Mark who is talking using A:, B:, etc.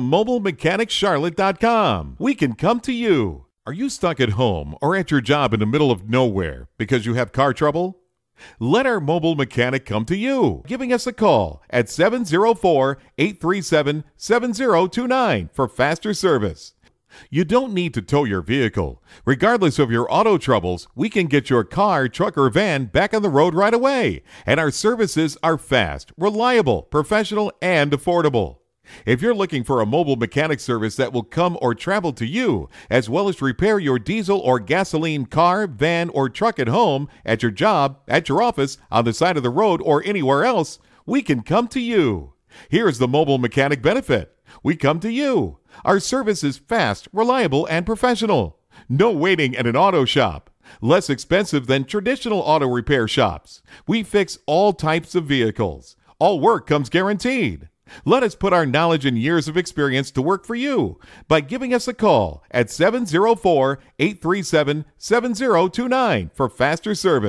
A: MobileMechanicCharlotte.com. We can come to you. Are you stuck at home or at your job in the middle of nowhere because you have car trouble? Let our mobile mechanic come to you, giving us a call at 704 837 7029 for faster service. You don't need to tow your vehicle. Regardless of your auto troubles, we can get your car, truck, or van back on the road right away. And our services are fast, reliable, professional, and affordable. If you're looking for a mobile mechanic service that will come or travel to you, as well as repair your diesel or gasoline car, van, or truck at home, at your job, at your office, on the side of the road, or anywhere else, we can come to you. Here's the mobile mechanic benefit we come to you. Our service is fast, reliable, and professional. No waiting at an auto shop. Less expensive than traditional auto repair shops. We fix all types of vehicles. All work comes guaranteed. Let us put our knowledge and years of experience to work for you by giving us a call at 704 837 7029 for faster service.